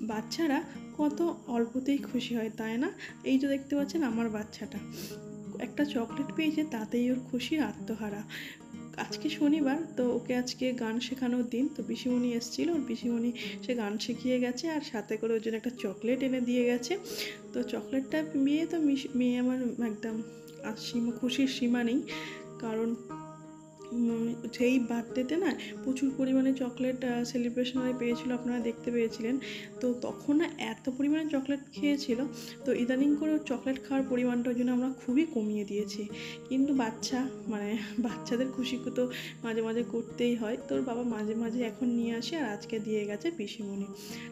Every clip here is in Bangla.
বাচ্চারা কত অল্পতেই খুশি হয়, তাই না? এই যে দেখতে পাচ্ছেন আমার বাচ্চাটা। একটা চকলেট পেয়েছে, তাতেই ওর খুশি আত্মহারা। আজকে শনিবার, তো ওকে আজকে গান শেখানোর দিন। তো পিসিমণি এসেছিল, ওর পিসিমণি সে গান শিখিয়ে গেছে আর সাথে করে ওর জন্য একটা চকলেট এনে দিয়ে গেছে। তো চকলেটটা মেয়ে তো মেয়ে আমার একদম আর সীমা খুশির সীমা নেই। কারণ সেই বার্থডেতে না প্রচুর পরিমাণে চকলেট সেলিব্রেশন পেয়েছিল, আপনারা দেখতে পেয়েছিলেন। তো তখন না এত পরিমাণে চকলেট খেয়েছিল, তো ইদানিং করে চকলেট খাওয়ার পরিমাণটার জন্য আমরা খুবই কমিয়ে দিয়েছি। কিন্তু বাচ্চা মানে বাচ্চাদের খুশি তো মাঝে মাঝে করতেই হয়। তোর বাবা মাঝে মাঝে এখন নিয়ে আসে আর আজকে দিয়ে গেছে পিসিমণি।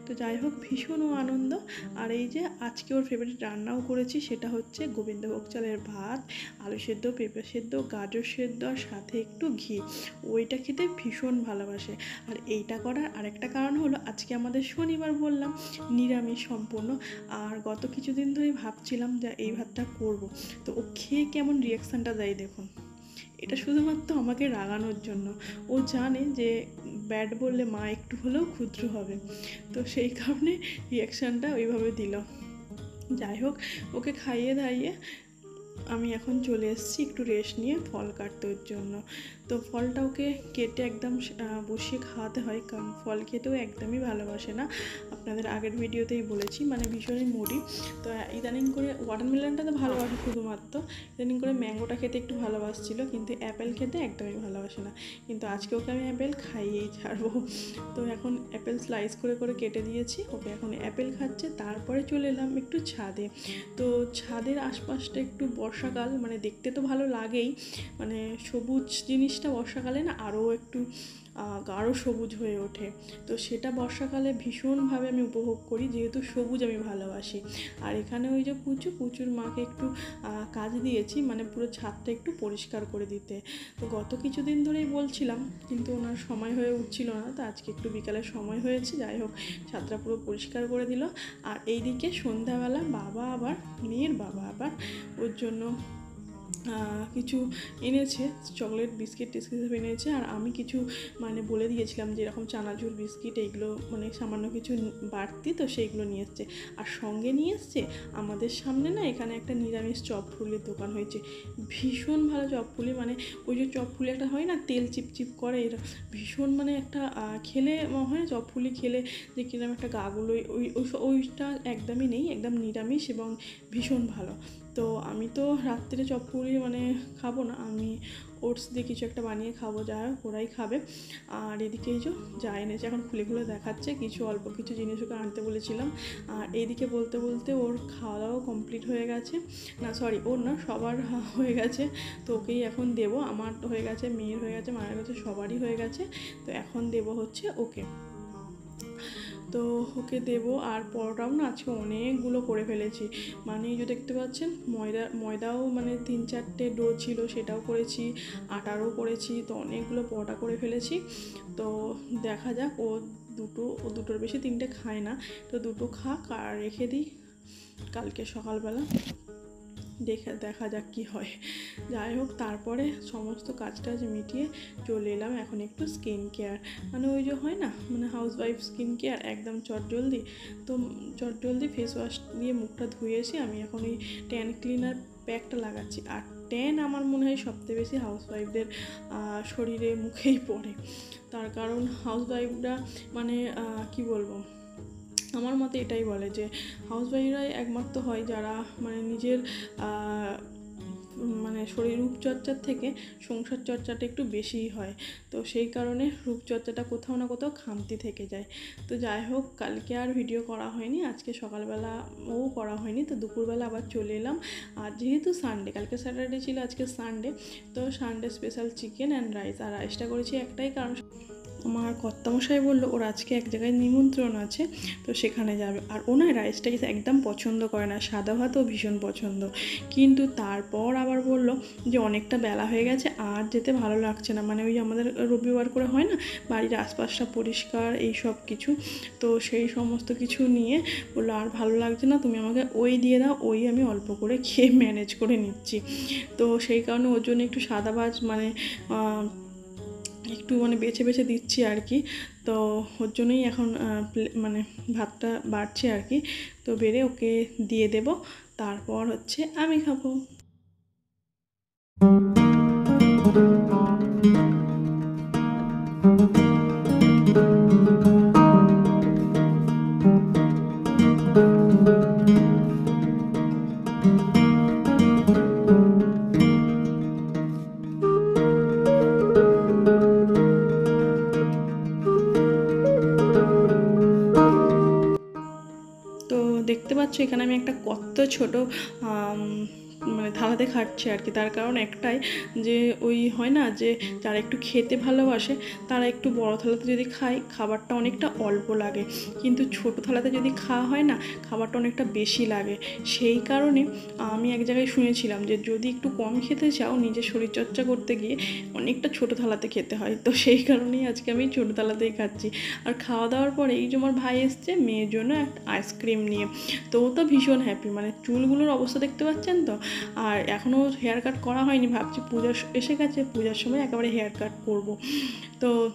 তো যাই হোক, ভীষণ আনন্দ। আর এই যে আজকে ওর ফেভারিট রান্নাও করেছি, সেটা হচ্ছে গোবিন্দভোগ চালের ভাত, আলু সেদ্ধ, পেঁপে সেদ্ধ, গাজর সেদ্ধ, আর সাথে একটু ঘি, ওইটা খেতে ভীষণ ভালোবাসে। আর এইটা করার আরেকটা কারণ হলো, আজকে আমাদের শনিবার বললাম, নিরামিষ সম্পূর্ণ। আর গত কিছুদিন ধরে ভাবছিলাম যে এই ভাতটা করব। তো ও খেয়ে কেমন রিয়াকশানটা দেয় দেখুন। এটা শুধুমাত্র আমাকে রাগানোর জন্য। ও জানে যে ব্যাড বললে মা একটু হলেও ক্ষুদ্র হবে। তো সেই কারণে রিয়াকশানটা ওইভাবে দিল। যাই হোক, ওকে খাইয়ে দাইয়ে আমি এখন চলে এসেছি একটু রেস্ট নিয়ে ফল কাটতে ওর জন্য। তো ফলটা ওকে কেটে একদম বসিয়ে খাওয়াতে হয়, কারণ ফল খেতেও একদমই ভালোবাসে না। আপনাদের আগের ভিডিওতেই বলেছি মানে ভীষণই মুডি। তো ইদানিং করে ওয়াটারমেলনটা তো ভালোবাসে শুধুমাত্র। ইদানিং করে ম্যাঙ্গোটা খেতে একটু ভালোবাসছিল, কিন্তু অ্যাপেল খেতে একদমই ভালোবাসে না। কিন্তু আজকে ওকে আমি অ্যাপেল খাইয়েই ছাড়বো। তো এখন অ্যাপেল স্লাইস করে করে কেটে দিয়েছি। ওকে এখন অ্যাপেল খাচ্ছে, তারপরে চলে এলাম একটু ছাদে। তো ছাদের আশপাশটা একটু বর্ষাকাল মানে দেখতে তো ভালো লাগেই। মানে সবুজ জিনিসটা বর্ষাকালে না আরও একটু গাঢ় সবুজ হয়ে ওঠে। তো সেটা বর্ষাকালে ভীষণভাবে আমি উপভোগ করি যেহেতু সবুজ আমি ভালোবাসি। আর এখানে ওই যে পুচু পুচুর মাকে একটু কাজ দিয়েছি মানে পুরো ছাদটা একটু পরিষ্কার করে দিতে। তো গত কিছুদিন ধরেই বলছিলাম কিন্তু ওনার সময় হয়ে উঠছিল না তো আজকে একটু বিকালে সময় হয়েছে যাই হোক ছাদটা পুরো পরিষ্কার করে দিল। আর এইদিকে সন্ধ্যাবেলা বাবা আবার মেয়ের বাবা আবার ওর জন্য কিছু এনেছে চকলেট বিস্কিট টিস্কিট সব এনেছে, আর আমি কিছু মানে বলে দিয়েছিলাম যে এরকম চানাচুর বিস্কিট এইগুলো মানে সামান্য কিছু বাড়তি তো সেইগুলো নিয়ে এসছে। আর সঙ্গে নিয়ে এসছে, আমাদের সামনে না এখানে একটা নিরামিষ চপ ফুলির দোকান হয়েছে। ভীষণ ভালো চপ ফুলি মানে ওই যে চপ ফুলি একটা হয় না, তেল চিপচিপ করে এটা ভীষণ মানে একটা খেলে হয় না চপ ফুলি খেলে যে কীরকম একটা গাগুলো ওই- ওইটা একদমই নেই, একদম নিরামিষ এবং ভীষণ ভালো। তো আমি তো রাত্রে চপপুরি মানে খাব না, আমি ওটস দিয়ে কিছু একটা বানিয়ে খাব, যা ওরাই খাবে। আর এদিকে এই যে যা এনেছে, এখন খুলে খুলে দেখাচ্ছে, কিছু অল্প কিছু জিনিস ওকে আনতে বলেছিলাম। আর এইদিকে বলতে বলতে ওর খাওয়া দাওয়া কমপ্লিট হয়ে গেছে। না সরি ওর না, সবার হয়ে গেছে, তো ওকেই এখন দেবো। আমার হয়ে গেছে, মেয়ের হয়ে গেছে, মায়ের কাছে সবারই হয়ে গেছে, তো এখন দেবো হচ্ছে ওকে। তো ওকে দেব আর পরোটাও না আজকে অনেকগুলো করে ফেলেছি। মানে যে দেখতে পাচ্ছেন, ময়দা, ময়দাও মানে তিন চারটে ডো ছিল, সেটাও করেছি, আটারও করেছি, তো অনেকগুলো পরোটা করে ফেলেছি। তো দেখা যাক, ও দুটো, ও দুটোর বেশি তিনটে খায় না। তো দুটো খাক আর রেখে দিই। কালকে সকালবেলা। দেখে, দেখা যাক কি হয়। যাই হোক, তারপরে সমস্ত কাজ টাজ মিটিয়ে চলে এলাম এখন একটু স্কিন কেয়ার মানে ওই যে হয় না মানে হাউস ওয়াইফ স্কিন কেয়ার একদম চটজলদি তো চটজলদি ফেস ওয়াশ দিয়ে মুখটা ধুয়েছি আমি এখন ওই ট্যান ক্লিনার প্যাকটা লাগাচ্ছি। আর ট্যান আমার মনে হয় সবচেয়ে বেশি হাউস ওয়াইফদের শরীরে মুখেই পড়ে। তার কারণ হাউস ওয়াইফরা মানে কি বলব? আমার মতে এটাই বলে যে হাউস ওয়াইফরাই একমাত্র হয় যারা মানে নিজের মানে শরীর রূপচর্চার থেকে সংসার চর্চাটা একটু বেশিই হয়। তো সেই কারণে রূপচর্চাটা কোথাও না কোথাও খামতি থেকে যায়। তো যাই হোক, কালকে আর ভিডিও করা হয়নি, আজকে সকালবেলা ও করা হয়নি, তো দুপুরবেলা আবার চলে এলাম। আর যেহেতু সানডে কালকে স্যাটারডে ছিল, আজকে সানডে তো Sunday special chicken and rice আর রাইসটা করেছি একটাই, কারণ আমার কর্তামশাই বলল, ওর আজকে এক জায়গায় নিমন্ত্রণ আছে, তো সেখানে যাবে। আর ওনার রাইসটা কিন্তু একদম পছন্দ করে না, সাদা ভাতও ভীষণ পছন্দ। কিন্তু তারপর আবার বলল যে অনেকটা বেলা হয়ে গেছে, আর যেতে ভালো লাগছে না। মানে ওই আমাদের রবিবার করে হয় না, বাড়ির আশপাশটা পরিষ্কার, এই সব কিছু। তো সেই সমস্ত কিছু নিয়ে বলল, আর ভালো লাগছে না, তুমি আমাকে ওই দিয়ে দাও, ওই আমি অল্প করে খেয়ে ম্যানেজ করে নিচ্ছি। তো সেই কারণে ওর জন্য একটু সাদা ভাত মানে একটু মানে বেছে বেছে দিচ্ছি আর কি। তো ওর জন্যই এখন মানে ভাতটা বাড়ছে আর কি। তো বেড়ে ওকে দিয়ে দেব, তারপর হচ্ছে আমি খাব। তো পাচ্ছ এখানে আমি একটা কত ছোট মানে থালাতে খাচ্ছি আর কি। তার কারণ একটাই যে ওই হয় না যে যারা একটু খেতে ভালোবাসে তারা একটু বড় থালাতে যদি খায় খাবারটা অনেকটা অল্প লাগে। কিন্তু ছোট থালাতে যদি খাওয়া হয় না খাবারটা অনেকটা বেশি লাগে। সেই কারণে আমি এক জায়গায় শুনেছিলাম যে যদি একটু কম খেতে চাও নিজের শরীরচর্চা করতে গিয়ে অনেকটা ছোট থালাতে খেতে হয়। তো সেই কারণেই আজকে আমি ছোট থালাতেই খাচ্ছি। আর খাওয়া দাওয়ার পরে এই যে আমার ভাই এসছে মেয়ের জন্য একটা আইসক্রিম নিয়ে। তো ও তো ভীষণ হ্যাপি মানে চুলগুলোর অবস্থা দেখতে পাচ্ছেন তো? আর এখনও হেয়ার কাট করা হয়নি, ভাবছি পূজা এসে গেছে, পূজার সময় একেবারে হেয়ার কাট করব। তো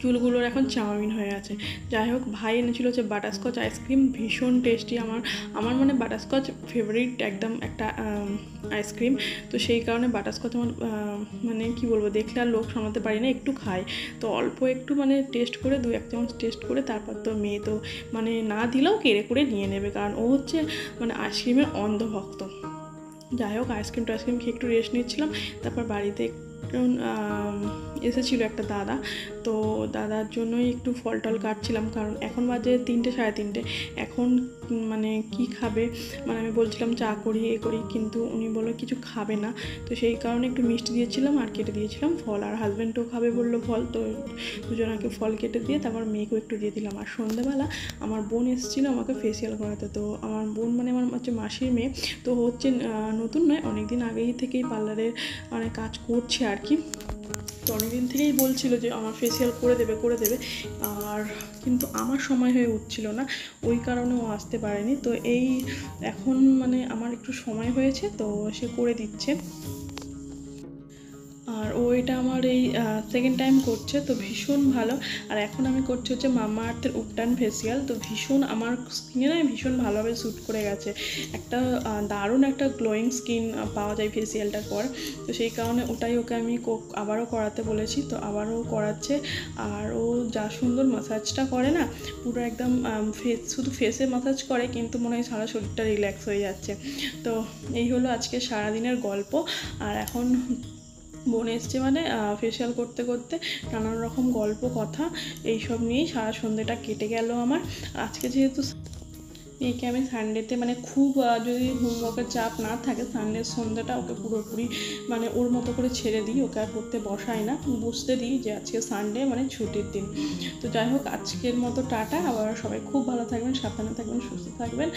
চুলগুলোর এখন চাউমিন হয়ে আছে। যাই হোক, ভাই এনেছিল হচ্ছে বাটারস্কচ আইসক্রিম, ভীষণ টেস্টি আমার। আমার মানে বাটারস্কচ ফেভারিট একদম একটা আইসক্রিম। তো সেই কারণে বাটারস্কচ আমার মানে কি বলব, দেখলে আর লোক সামলাতে পারি না, একটু খাই। তো অল্প একটু মানে টেস্ট করে, দু এক চামচ টেস্ট করে, তারপর তো মেয়ে তো মানে না দিলেও কেড়ে করে নিয়ে নেবে। কারণ ও হচ্ছে মানে আইসক্রিমের অন্ধভক্ত যাই হোক আইসক্রিম টাইসক্রিম খেয়ে একটু রেস্ট নিচ্ছিলাম। তারপর বাড়িতে এসেছিল একটা দাদা। তো দাদার জন্যই একটু ফল টল কাটছিলাম, কারণ এখন বাজে তিনটে, সাড়ে তিনটে। এখন মানে কি খাবে? মানে আমি বলছিলাম, চা করি, এ করি। কিন্তু উনি বলল, কিছু খাবে না। তো সেই কারণে একটু মিষ্টি দিয়েছিলাম আর কেটে দিয়েছিলাম ফল। আর হাজব্যান্ডও খাবে বলল ফল, তো দুজনাকে ফল কেটে দিয়ে তারপর মেয়েকেও একটু দিয়ে দিলাম। আর সন্ধ্যাবেলা আমার বোন এসেছিল আমাকে ফেসিয়াল করাতে। তো আমার বোন মানে আমার হচ্ছে মাসির মেয়ে। তো হচ্ছে নতুন নয় অনেক দিন আগেই থেকেই পার্লারের মানে কাজ করছে আর কি? তো অনেকদিন থেকেই বলছিল যে আমার ফেসিয়াল করে দেবে করে দেবে। আর কিন্তু আমার সময় হয়ে উঠছিল না, ওই কারণে ও আসতে পারেনি। তো এই এখন মানে আমার একটু সময় হয়েছে, তো সে করে দিচ্ছে। এটা আমার এই সেকেন্ড টাইম করছে, তো ভীষণ ভালো। আর এখন আমি করছি হচ্ছে মামা আর্থের উপটান ফেসিয়াল তো ভীষণ আমার স্কিনে না ভীষণ ভালোভাবে শ্যুট করে গেছে। একটা দারুণ একটা গ্লোয়িং স্কিন পাওয়া যায় ফেসিয়ালটার পর। তো সেই কারণে ওটাই ওকে আমি আবারও করাতে বলেছি, তো আবারও করাচ্ছে। আর ও যা সুন্দর মাসাজটা করে না, পুরো একদম ফেস শুধু ফেসে মাসাজ করে, কিন্তু মনে হয় সারা শরীরটা রিল্যাক্স হয়ে যাচ্ছে। তো এই হলো আজকে সারাদিনের গল্প। আর এখন বোন এসছে মানে ফেশিয়াল করতে করতে নানান রকম গল্প, কথা এইসব নিয়েই সারা সন্ধ্যেটা কেটে গেল আমার। আজকে যেহেতু মেয়েকে আমি সানডেতে মানে খুব যদি হোমওয়ার্কের চাপ না থাকে সানডের সন্ধ্যাটা ওকে পুরোপুরি মানে ওর মতো করে ছেড়ে দিই, ওকে আর পড়তে বসাই না। বুঝতে দিই যে আজকে সানডে মানে ছুটির দিন। তো যাই হোক, আজকের মতো টাটা। আবার সবাই খুব ভালো থাকবেন, সাবধানে থাকবেন, সুস্থ থাকবেন।